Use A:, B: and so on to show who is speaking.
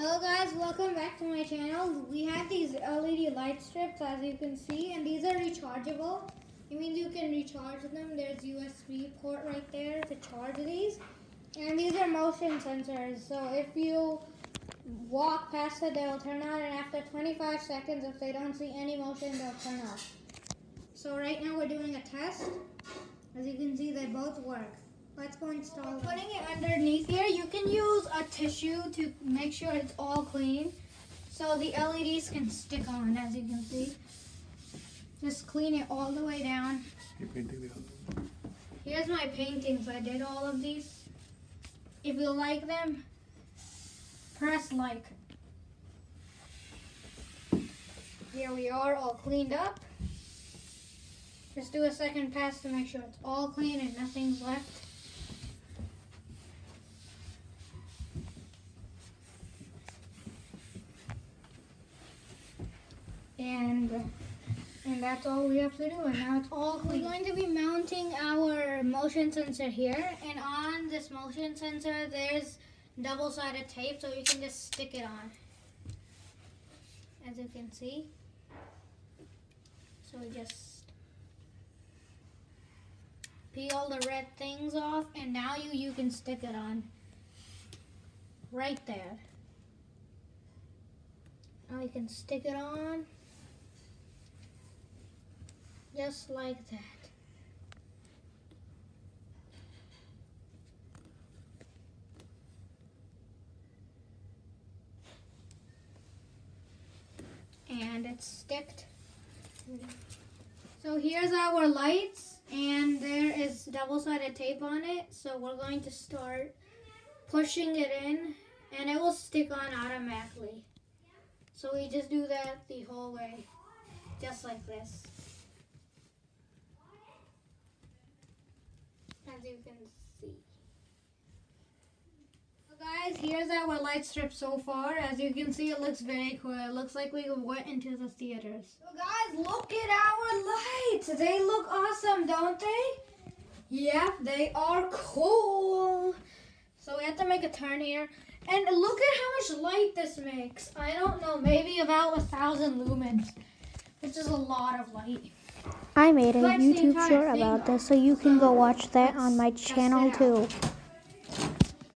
A: Hello guys, welcome back to my channel. We have these LED light strips as you can see and these are rechargeable. It means you can recharge them. There's USB port right there to charge these. And these are motion sensors. So if you walk past it, they'll turn on and after 25 seconds, if they don't see any motion, they'll turn off. So right now we're doing a test. As you can see, they both work. Let's go install it. Putting it underneath here, you can use a tissue to make sure it's all clean. So the LEDs can stick on, as you can see. Just clean it all the way down. Here's my paintings. I did all of these. If you like them, press like. Here we are, all cleaned up. Just do a second pass to make sure it's all clean and nothing's left. And and that's all we have to do and now it's all clean. We're going to be mounting our motion sensor here and on this motion sensor there's double-sided tape so you can just stick it on as you can see. So we just peel the red things off and now you, you can stick it on right there. Now you can stick it on just like that. And it's sticked. So here's our lights and there is double-sided tape on it. So we're going to start pushing it in and it will stick on automatically. So we just do that the whole way, just like this. You can see. So guys, here's our light strip so far. As you can see, it looks very cool. It looks like we went into the theaters. So guys, look at our lights. They look awesome, don't they? Yeah, they are cool. So we have to make a turn here. And look at how much light this makes. I don't know, maybe about a thousand lumens, which is a lot of light.
B: I made a YouTube short about this, so you can go watch that on my channel too.